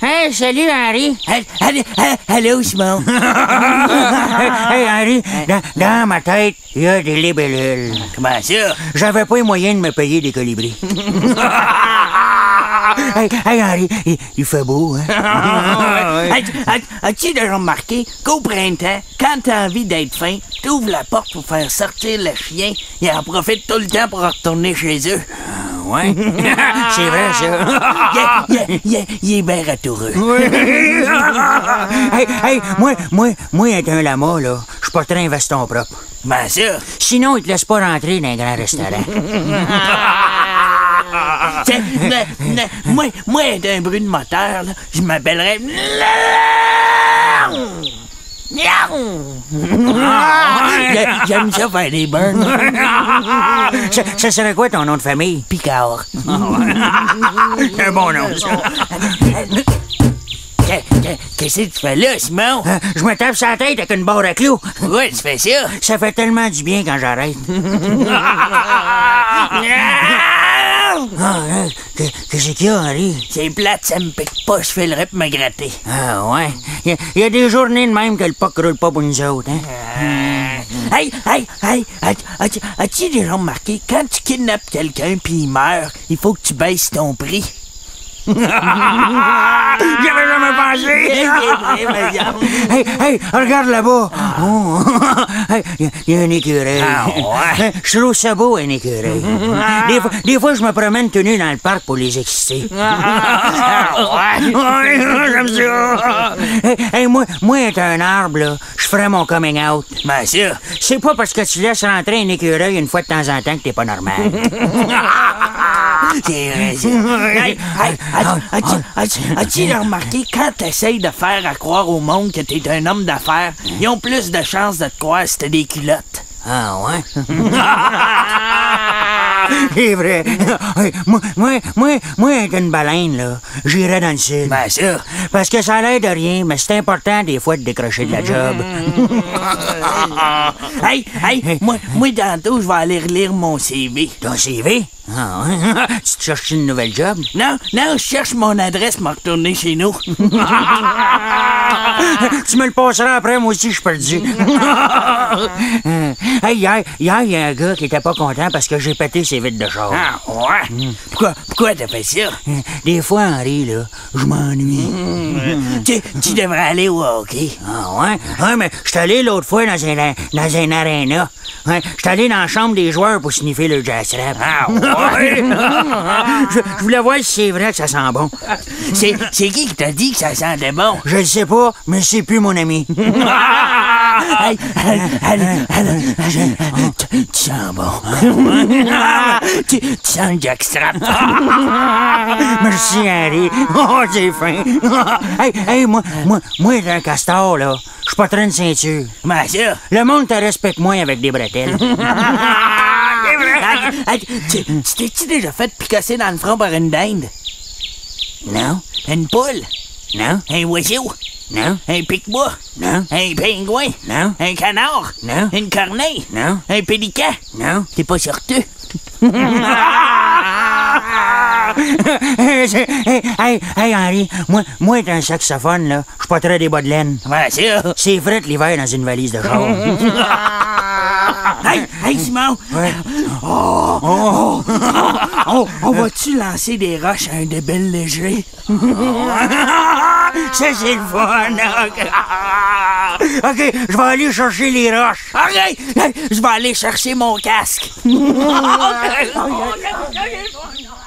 Hey, salut Henri. Allô, Simon. hey Henri, dans, dans ma tête, il y a des libellules. Comment ça? J'avais pas les moyens de me payer des colibris. hey, hey Henri, il, il fait beau, hein? As- as- As-tu déjà remarqué qu'au printemps, quand t'as envie d'être fin, t'ouvres la porte pour faire sortir le chien et en profite tout le temps pour retourner chez eux? Ouais. C'est vrai, ça. Il, est bien ratoureux. hey, hey, moi, moi, moi, être un lama, là, je porterais un veston propre. Ben ça, Sinon, il te laisse pas rentrer dans un grand restaurant. moi, moi, être un bruit de moteur, je m'appellerais... J'ai- J'aime ça faire des burns. ça, ça serait quoi ton nom de famille? Picard. C'est un bon nom, ça. Qu'est- qu'est- Qu'est-ce que tu fais là, Simon? Euh, Je me tape sa tête avec une barre à clous. Pourquoi tu fais ça? Ça fait tellement du bien quand j'arrête. Que- Qu'est-ce qu'il y a, Henri? C'est plate, ça me pique pas, je fais le rep me gratter. Ah, ouais. Il y, a- il y a des journées de même que le puck roule pas pour nous autres, hein? Hey, hey, hey, as- as-tu déjà remarqué, quand tu kidnappes quelqu'un puis il meurt, il faut que tu baisses ton prix? J'avais jamais pensé! hey, hey, regarde là-bas! Oh. Hey, Il y, a- un écureuil. Ah, ouais? Je trouve ça beau, un écureuil. Des, fois, des fois, je me promène tenu dans le parc pour les exciter. Ouais, j'aime ça! Hey, hey, moi, moi, être un arbre, là, je ferais mon coming out. Ben ça, C'est pas parce que tu laisses rentrer un écureuil une fois de temps en temps que t'es pas normal. as-tu- remarqué, quand t'essayes de faire à croire au monde que t'es un homme d'affaires, ils ont plus de chances de te croire si t'as des culottes? Ah ouais? C'est vrai. Moi, moi, moi, moi, être une baleine, là, j'irais dans le sud. Ben ça, Parce que ça a l'air de rien, mais c'est important des fois de décrocher de la job. hey, hey, moi, moi, tantôt, je vais aller relire mon CV. Ton CV? Ah ouais? tu te cherches une nouvelle job? Non, non, je cherche mon adresse pour retourner chez nous. tu me le passeras après, moi aussi, je suis perdu. hey, hier, hier, il y a un gars qui était pas content parce que j'ai pété ses vitres de char. Ah, ouais? Pourquoi, pourquoi t'as fait ça? Des fois, Henri, là, je m'ennuie. Tu, tu devrais aller au hockey. Ah ouais? Ouais, mais je suis allé l'autre fois dans un, dans un aréna. Je suis allé dans la chambre des joueurs pour sniffer le jazz rap. Ah, ouais? je, je voulais voir si c'est vrai que ça sent bon. C'est, qui qui t'a dit que ça sentait bon? Je le sais pas, mais c'est plus mon ami. Hey, allez, allez, allez, allez. Tu, tu sens bon. tu, tu sens le jackstrap. Merci, Henri. Oh, c'est fin. hey, hey, moi, moi, moi, un castor, là, je suis pas très une ceinture. Ben ça. Le monde te respecte moins avec des bretelles. Hey, hey, tu, tu t'es-tu déjà fait picasser dans le front par une dinde? non? Une poule? Non? Un oiseau? Non? Un pic-bois? Non? Un pingouin? Non? Un canard? Non? Une corneille? Non? Un pélican? Non? T'es pas sorteux? hey, hey, hey, Henri, moi, moi, un saxophone, là, je suis pas très des bas de laine. Ben ça. C'est fret l'hiver dans une valise de char. Hey, hey Simon! Ouais. Oh, oh, oh, on va-tu lancer des roches à un débile léger? Ça, c'est le fun. OK, je vais aller chercher les roches. Hey, Je vais aller chercher mon casque.